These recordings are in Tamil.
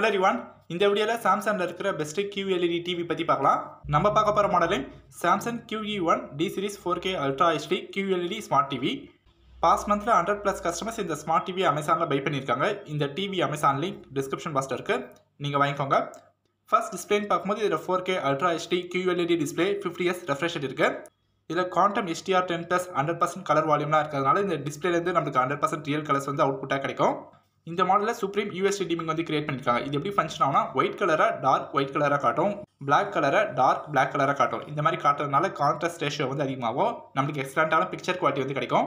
ஹலோ ரிவான் இந்த வீடியோவில் சாம்சங்கில் இருக்கிற பெஸ்ட்டு QLED டிவி பற்றி பார்க்கலாம். நம்ம பார்க்க போகிற modelling Samsung QE one D series four K ultra HD QLED smart TV past மந்தில் ஹண்ட்ரட் ப்ளஸ் கஸ்டமர்ஸ் இந்த ஸ்மார்ட் டிவி அமேசானில் பை பண்ணியிருக்காங்க. இந்த டிவி அமேசான் லிங்க் டிஸ்கிரிப்ஷன் பாக்ஸில் இருக்குது நீங்கள் வாங்கிக்கோங்க. ஃபர்ஸ்ட் டிஸ்பிளேன்னு பார்க்கும்போது இதில் four K ultra HD QLED display fifty hertz refresh இருக்குது இதில் quantum SDR ten plus hundred percent colour வால்யூம்லாம் இருக்கிறதுனால இந்த டிஸ்பிளேலேருந்து நமக்கு ஹண்ட்ரட் பர்சன்ட் ரியல் கலர்ஸ் வந்து அவுட்புட்டாக கிடைக்கும். இந்த மாடலில் சுப்ரீம் யூஎஸ்டி டிமிங் வந்து கிரியேட் பண்ணியிருக்காங்க இது எப்படி ஃபங்க்ஷன் ஆகும்னா ஒயிட் கலரை டார்க் ஒயிட் கலராக காட்டும். பிளாக் கலரை டார்க் பிளாக் கலராக காட்டும். இந்த மாதிரி காட்டுறதுனால கான்ட்ராஸ்ட் ரேஷியோ வந்து அதிகமாகும். நம்மளுக்கு எக்ஸலண்ட்டான பிக்சர் குவாலிட்டி வந்து கிடைக்கும்.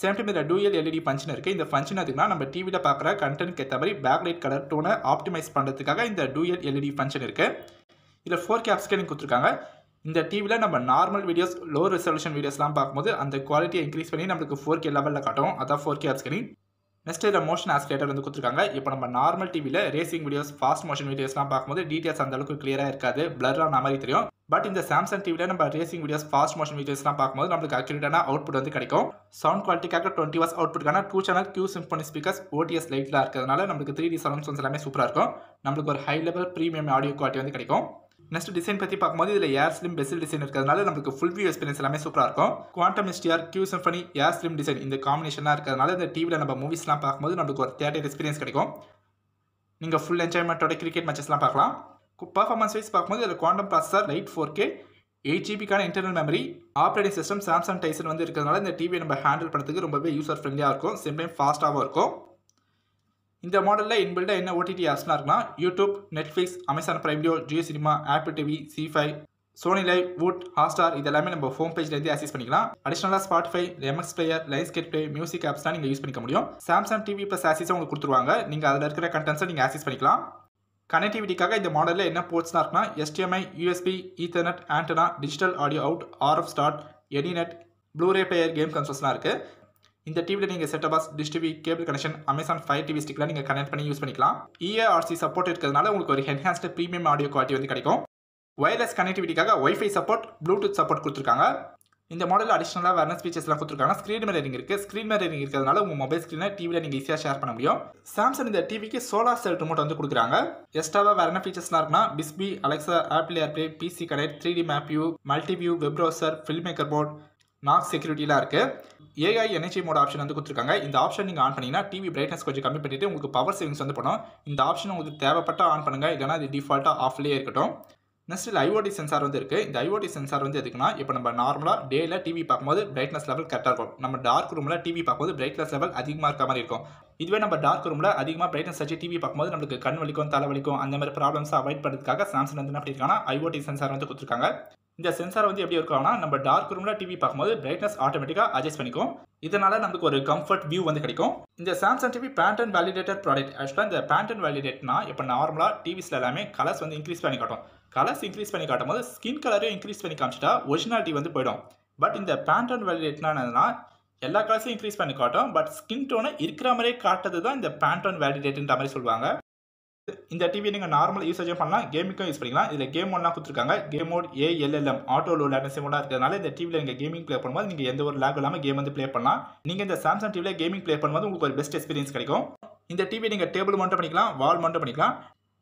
சேம் டைம் இதில் டூயல் எல்இடி ஃபங்க்ஷன் இருக்குது இந்த ஃபங்க்ஷன் எதுக்குன்னா நம்ம டிவியில் பார்க்குற கண்டென்ட்க்கு ஏற்ற மாதிரி பேக்லைட் கலர் டோனை ஆப்டிமைஸ் பண்ணுறதுக்காக இந்த டூயல் எல்இடி ஃபங்க்ஷன் இருக்குது இதில் ஃபோர் கே அப்ஸ்கேலிங் கொடுத்துருக்காங்க. இந்த டிவியில் நம்ம நார்மல் வீடியோஸ் லோ ரெசல்யூஷன் வீடியோஸ்லாம் பார்க்கும்போது அந்த குவாலிட்டியை இன்க்ரீஸ் பண்ணி நம்மளுக்கு ஃபோர் கே லெவலில் காட்டும். அதான் ஃபோர் கே அப்ஸ்கேலிங் நெக்ஸ்ட் இதில் மோஷன் ஆஸ்கேட்டர் வந்து கொடுத்துருக்காங்க. இப்போ நம்ம நார்மல் டிவியில் ரேசிங் வீடியோஸ் ஃபாஸ்ட் மோஷன் வீடியோஸ்லாம் பார்க்கும்போது டீட்டெயில்ஸ் அந்த அளவுக்கு கிளியராக இருக்காது. பிளரான மாதிரி தெரியும். பட் இந்த சாம்சங் டிவியில் நம்ம ரேசிங் வீடியோஸ் ஃபாஸ்ட் மோஷன் வீடியோஸ்லாம் பார்க்கும்போது நம்மளுக்கு அக்யூரேட்டான அவுட்புட் வந்து கிடைக்கும். சவுண்ட் குவாலிட்டிக்காக twenty watts அவுட்புட்கான two channel Q symphony speakers OTS லைட்லாம் இருக்கிறதுனால நம்மளுக்கு த்ரீ டி சவுண்ட் எல்லாமே சூப்பராக இருக்கும். நம்மளுக்கு ஒரு high level premium audio quality வந்து கிடைக்கும். நெக்ஸ்ட் டிசைன் பற்றி பார்க்கும்போது இதில் ஏர் ஸ்லிம் பெசில் டிசைன் இருக்கிறதுனால நமக்கு ஃபுல் வியூ எக்ஸ்பீரியன்ஸ் எல்லாமே சூப்பராக இருக்கும். Quantum SDR Q symphony air slim design இந்த காம்பினேஷனாக இருக்கிறதுனால இந்த டிவியில் நம்ம மூவிஸ்லாம் பார்க்கும்போது நமக்கு ஒரு தேட்டர் எக்ஸ்பீரியன்ஸ் கிடைக்கும். நீங்கள் ஃபுல் என்ஜாய்மெண்ட்டோட கிரிக்கெட் மேட்சஸ்லாம் பார்க்கலாம். பர்ஃபார்மன்ஸ் வைஸ் பார்க்கும்போது இதில் quantum processor lite four K eight ஜிபிக்கான internal memory operating system Samsung Tizen வந்து இருக்கிறதுனால இந்த டிவியை நம்ம ஹேண்டில் பண்ணுறதுக்கு ரொம்பவே யூசர் ஃப்ரெண்ட்லியாக இருக்கும். சேம் டைம் ஃபாஸ்ட்டாகவும் இருக்கும். இந்த மாடலில் இன்பில்டாக என்ன ஓடிடி ஆப்ஸ்லாம் இருக்குன்னா YouTube Netflix Amazon Prime Video Jio cinema Apple TV Zee five Sony LIV Voot Hotstar இதெல்லாமே நம்ம ஹோம் பேஜ்லேருந்து ஆக்சஸ் பண்ணிக்கலாம். அடிஷனலாக Spotify MX Player Lionsgate Play Music ஆப்ஸ்லாம் நீங்கள் யூஸ் பண்ணிக்க முடியும். சாம்சங் டிவி ப்ளஸ் ஆக்சஸை உங்களுக்கு கொடுத்துருவாங்க. நீங்கள் அதில் இருக்கிற கண்டென்ட்ஸை நீங்கள் ஆக்சஸ் பண்ணிக்கலாம். கனெக்டிவிட்டிக்காக இந்த மாடலில் என்ன போர்ட்ஸ்லாம் இருக்குன்னா HDMI USB ethernet antenna digital audio out RF start எடிநெட் Blu-ray player game கன்சோல்ஸ்லாம் இருக்குது இந்த டிவியில் நீங்கள் setup box dish TV cable connection Amazon fire TV ஸ்டிக்லாம் நீங்கள் கனெக்ட் பண்ணி யூஸ் பண்ணிக்கலாம். இஏஆர்சி சப்போர்ட் இருக்கிறதுனால உங்களுக்கு ஒரு என்ஹான்ஸ்டு ப்ரீமியம் ஆடியோ குவாலிட்டி வந்து கிடைக்கும். ஒயர்லெஸ் கனெக்டிவிட்டிக்காக ஒய்ஃபை சப்போர்ட் ப்ளூடூத் சப்போர்ட் கொடுத்துருக்காங்க. இந்த மாடல் அடிஷனலாக வேறு ஃபீச்சர்ஸ்லாம் கொடுத்துருக்காங்க. ஸ்க்ரீன் மிரரிங் இருக்குது ஸ்க்ரீன் மிரரிங் இருக்கிறதுனால உங்கள் மொபைல் ஸ்க்ரீனை டிவியில் நீங்கள் ஈஸியாக ஷேர் பண்ண முடியும். சாம்சங் இந்த டிவிக்கு சோலார் செல் ரிமோட் வந்து கொடுக்குறாங்க. எக்ஸ்ட்ராவாக வேறு என்ன ஃபீச்சர்ஸ்லாம் இருக்குன்னா Bixby Alexa Apple AirPlay PC connect three D map view multi view web browser film maker port Knox செக்யூரிட்டிலாம் இருக்குது ஏஐ எனர்ஜி மோட் ஆப்ஷன் வந்து கொடுத்துருக்காங்க. இந்த ஆப்ஷன் நீங்கள் ஆன் பண்ணிங்கன்னா டிவி பிரைட்னஸ் கொஞ்சம் கம்மி பண்ணிட்டு உங்களுக்கு பவர் சேவிங்ஸ் வந்து பண்ணும் இந்த ஆப்ஷன் உங்களுக்கு தேவைப்பட்ட ஆன் பண்ணுங்கள் இல்லைனா இது டிஃபால்ட்டாக ஆஃப்லேயே இருக்கட்டும். நெக்ஸ்ட் இல்லை ஐஓடி சென்சார் வந்து இருக்குது இந்த ஐஓடி சென்சார் வந்து எதுக்குன்னா இப்போ நம்ம நார்மலாக டேயில் டிவி பார்க்கும்போது பிரைட்னஸ் லெவல் கரெக்டாக இருக்கும். நம்ம டார்க் ரூமில் டிவி பார்க்கும்போது பிரைட்னஸ் லெவல் அதிகமாக இருக்க மாதிரி இருக்கும். இதுவே நம்ம டார்க் ரூமில் அதிகமாக பிரைட்னஸ் வச்சு டிவி பார்க்கும்போது நம்மளுக்கு கண் வலிக்கும் தலை வலிக்கும் அந்த மாதிரி ப்ராப்ளம்ஸ் அவாய்ட் பண்ணுறதுக்காக சாம்சங் வந்து என்ன பண்ணியிருக்காங்கன்னா ஐஓடி சென்சார் வந்து கொடுத்துருக்காங்க. இந்த சென்சார் வந்து எப்படி இருக்கும்னா நம்ம டார்க் ரூமில் டிவி பார்க்கும்போது பிரைட்னஸ் ஆட்டோமேட்டிக்காக அட்ஜஸ்ட் பண்ணிக்கும். இதனால் நமக்கு ஒரு கம்ஃபர்ட் வியூ வந்து கிடைக்கும். இந்த Samsung TV Pantone validated product ஆக்சுவலாக இந்த பேண்டன் வேலிடேட்னா இப்போ நார்மலாக டிவிஸில் எல்லாமே கலர்ஸ் வந்து இன்க்ரீஸ் பண்ணி காட்டும். கலர்ஸ் இன்க்ரீஸ் பண்ணி காட்டும் போது ஸ்கின் கலரையும் இன்க்ரீஸ் பண்ணி காமிச்சிட்டா ஒரிஜினாலிட்டி வந்து போயிடும். பட் இந்த பேண்டன் வேலிடேட்னா என்னன்னா எல்லா கலர்ஸையும் இன்க்ரீஸ் பண்ணி காட்டும். பட் ஸ்கின் டோனை இருக்கிற மாதிரியே காட்டுறது தான் இந்த பேண்டோன் வேலிடேட்டுன்ற மாதிரி சொல்லுவாங்க. இந்த டிவி நீங்கள் நார்மல் யூசேஜும் பண்ணலாம். கேமிங்கும் யூஸ் பண்ணிக்கலாம். இதில் கேம் ஒன்றா கொடுத்துருக்காங்க. Game mode ALLM auto low latency மோடாக இருக்கிறதுனால இந்த டிவியில் நீங்கள் கேமிங் ப்ளே பண்ணும்போது நீங்கள் எந்த ஒரு லேக் இல்லாமல் கேம் வந்து ப்ளே பண்ணலாம். நீங்கள் இந்த சாம்சங் டிவியில் கேமிங் ப்ளே பண்ணும்போது உங்களுக்கு ஒரு பெஸ்ட் எக்ஸ்பீரியன்ஸ் கிடைக்கும். இந்த டிவி நீங்கள் டேபிள் மவுண்ட் பண்ணிக்கலாம். வால் மவுண்ட் பண்ணிக்கலாம்.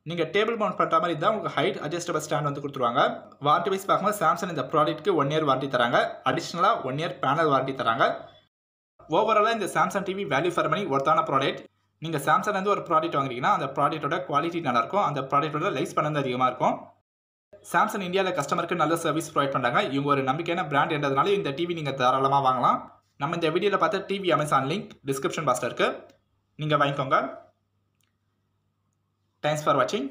நீங்கள் டேபிள் மவுண்ட் பண்ணுற மாதிரி இருந்தால் உங்களுக்கு ஹைட் அட்ஜஸ்டபிள் ஸ்டாண்ட் வந்து கொடுத்துருவாங்க. வாரண்டி வைஸ் பார்க்கும்போது சாம்சங் இந்த ப்ராடக்ட்டுக்கு ஒன் இயர் வாரண்டி தராங்க. அடிஷ்னலாக ஒன் இயர் பேனல் வாரண்டி தராங்க. ஓவராலாக இந்த Samsung TV value for money ஒர்த்தான ப்ராடக்ட் நீங்கள் சாம்சங்லேருந்து ஒரு ப்ராடக்ட் வாங்குறீங்கன்னா அந்த ப்ராடக்ட்டோட குவாலிட்டி நல்லாயிருக்கும். அந்த ப்ராடக்ட்டோட லைஃப் பண்ணது அதிகமாக இருக்கும். சாம்சங் இந்தியாவில் கஸ்டமருக்கு நல்ல சர்வீஸ் ப்ரொவைட் பண்ணுறாங்க இவங்க ஒரு நம்பிக்கையான பிராண்ட் என்றதுனால இந்த டிவி நீங்கள் தாராளமாக வாங்கலாம். நம்ம இந்த வீடியோவில் பார்த்த டிவி அமேசான் லிங்க் டிஸ்கிரிப்ஷன் பாக்ஸில் இருக்குது நீங்கள் வாங்கிக்கோங்க. தேங்க்ஸ் ஃபார் வாட்சிங்